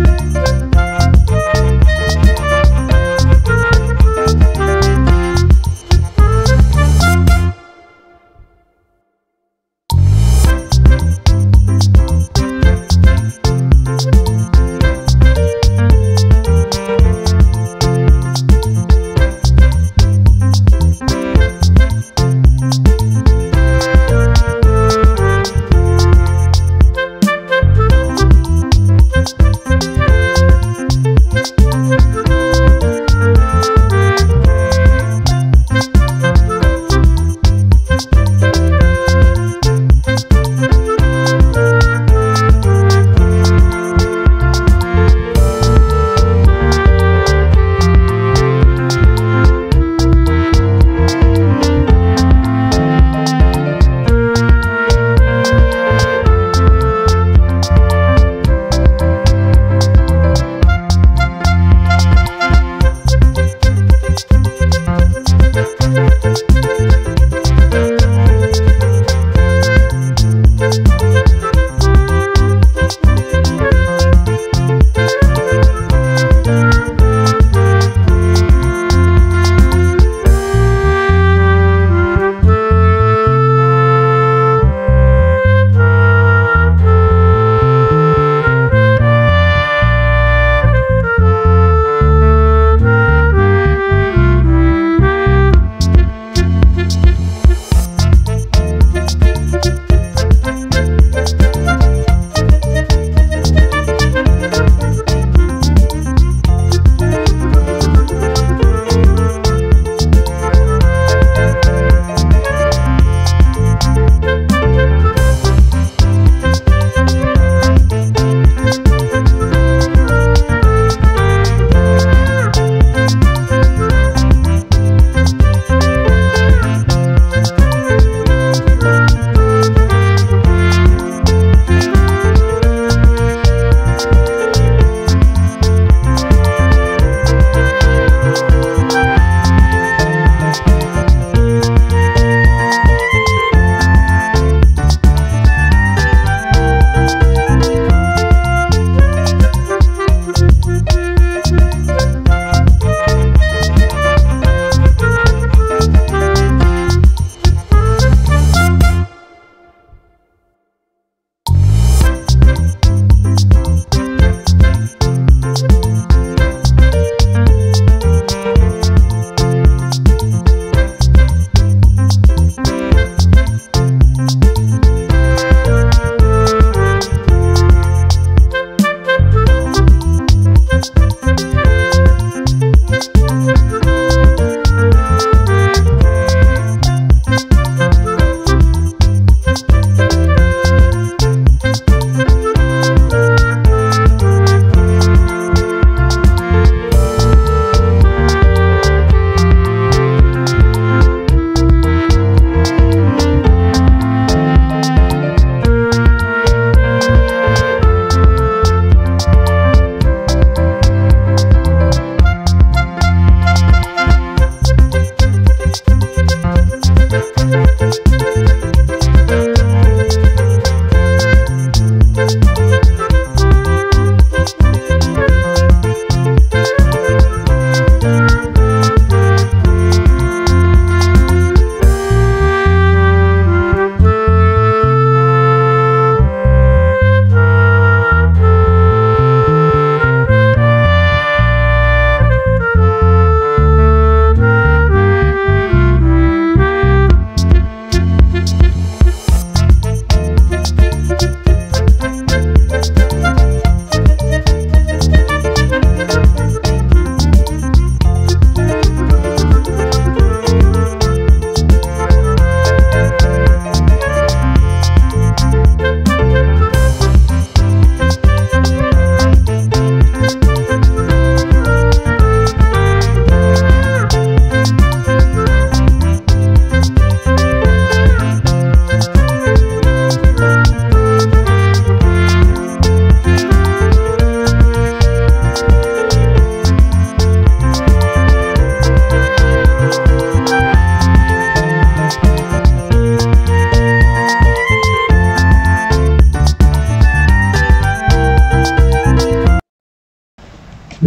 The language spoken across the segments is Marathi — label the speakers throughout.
Speaker 1: Música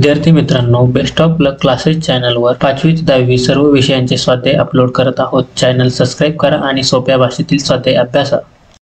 Speaker 1: विद्यार्थी मित्रांनो बेस्ट ऑफ लक क्लासेस चॅनलवर पाचवी ते दहावी सर्व विषयांचे स्वाध्याय अपलोड करत आहोत. चॅनल सबस्क्राईब करा आणि सोप्या भाषेतील स्वाध्याय अभ्यासा.